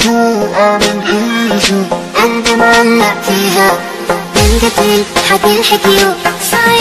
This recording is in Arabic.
مخدوعة من ايدي قلبي معلق فيها من قبل حد الحكيو صاير